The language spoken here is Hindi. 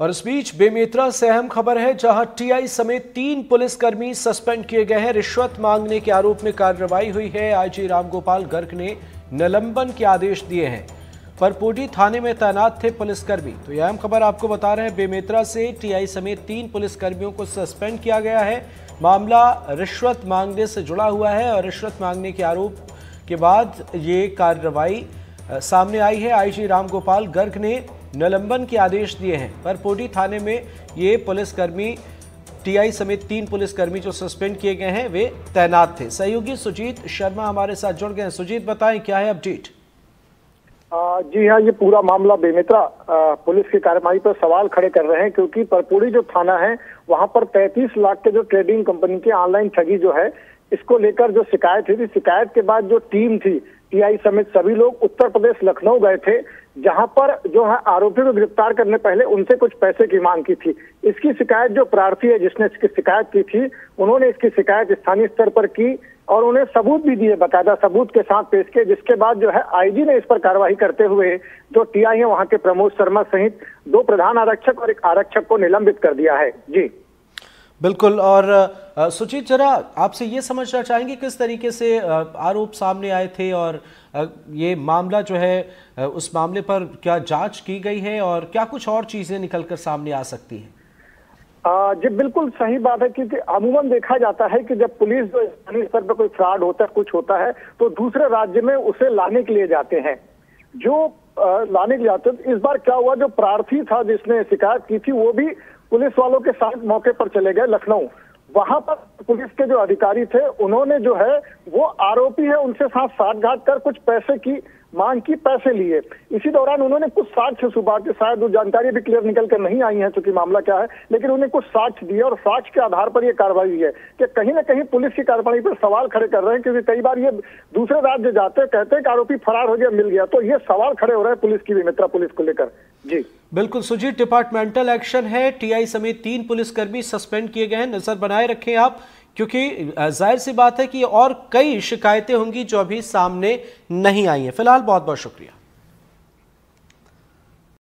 और इस बीच बेमेतरा से अहम खबर है, जहाँ टीआई समेत तीन पुलिसकर्मी सस्पेंड किए गए हैं। रिश्वत मांगने के आरोप में कार्रवाई हुई है। आईजी रामगोपाल गर्ग ने निलंबन के आदेश दिए हैं। परपोटी थाने में तैनात थे पुलिसकर्मी। तो यह अहम खबर आपको बता रहे हैं, बेमेतरा से टीआई समेत तीन पुलिसकर्मियों को सस्पेंड किया गया है। मामला रिश्वत मांगने से जुड़ा हुआ है और रिश्वत मांगने के आरोप के बाद ये कार्रवाई सामने आई है। आईजी रामगोपाल गर्ग ने निलंबन के आदेश दिए हैं परपोटी थाने में ये पुलिसकर्मी, टीआई समेत तीन पुलिसकर्मी जो सस्पेंड किए गए हैं, वे तैनात थे। सहयोगी सुजीत शर्मा हमारे साथ जुड़ गए हैं। सुजीत, बताएँ, क्या है अपडेट? जी हाँ ये पूरा मामला बेमित्रा पुलिस की कार्रवाई पर सवाल खड़े कर रहे हैं, क्योंकि परपुड़ी जो थाना है, वहाँ पर 35 लाख के जो ट्रेडिंग कंपनी की ऑनलाइन ठगी जो है, इसको लेकर जो शिकायत हुई थी, शिकायत के बाद जो टीम थी, टीआई समेत सभी लोग उत्तर प्रदेश, लखनऊ गए थे। जहाँ पर जो है आरोपी को गिरफ़्तार करने पहले उनसे कुछ पैसे की मांग की थी। इसकी शिकायत जो प्रार्थी है, जिसने इसकी शिकायत की थी, उन्होंने इसकी शिकायत स्थानीय स्तर पर की और उन्हें सबूत भी दिए, बकायदा सबूत के साथ पेश किए, जिसके बाद जो है आईजी ने इस पर कार्रवाई करते हुए जो टीआई है वहाँ के प्रमोद शर्मा सहित दो प्रधान आरक्षक और एक आरक्षक को निलंबित कर दिया है। जी। बिल्कुल, और सुचित जरा आपसे ये समझना चाहेंगे किस तरीके से आरोप सामने आए थे और ये मामला जो है उस मामले पर क्या जाँच की गई है और क्या कुछ और चीज़ें निकलकर सामने आ सकती हैं? जी, बिल्कुल सही बात है क्योंकि अमूमन देखा जाता है कि जब पुलिस जो स्थानीय स्तर पर कोई फ्रॉड होता है, कुछ होता है तो दूसरे राज्य में उसे लाने के लिए जाते हैं। जो लाने के लिए जाते हैं इस बार क्या हुआ, जो प्रार्थी था जिसने शिकायत की थी, वो भी पुलिस वालों के साथ मौके पर चले गए लखनऊ। वहाँ पर पुलिस के जो अधिकारी थे, उन्होंने जो है, वो आरोपी है, उनसे साथ साठ घाट कर कुछ पैसे की मांग की, पैसे लिए। इसी दौरान उन्होंने कुछ साक्ष्य सुबह के शायद वो जानकारी भी क्लियर निकल कर नहीं आई है क्योंकि मामला क्या है, लेकिन उन्हें कुछ साक्ष्य दिए और साक्ष्य के आधार पर यह कार्रवाई हुई है कि कहीं ना कहीं पुलिस की कार्रवाई पर सवाल खड़े कर रहे हैं, क्योंकि कई बार ये दूसरे राज्य जाते कहते हैं कि आरोपी फरार हो गया, मिल गया तो ये सवाल खड़े हो रहे हैं पुलिस की भी, मित्रा पुलिस को लेकर। जी। बिल्कुल, सुजीत डिपार्टमेंटल एक्शन है टीआई समेत तीन पुलिसकर्मी सस्पेंड किए गए हैं, नज़र बनाए रखें आप। क्योंकि ज़ाहिर सी बात है कि और कई शिकायतें होंगी जो अभी सामने नहीं आई हैं। फ़िलहाल बहुत बहुत शुक्रिया।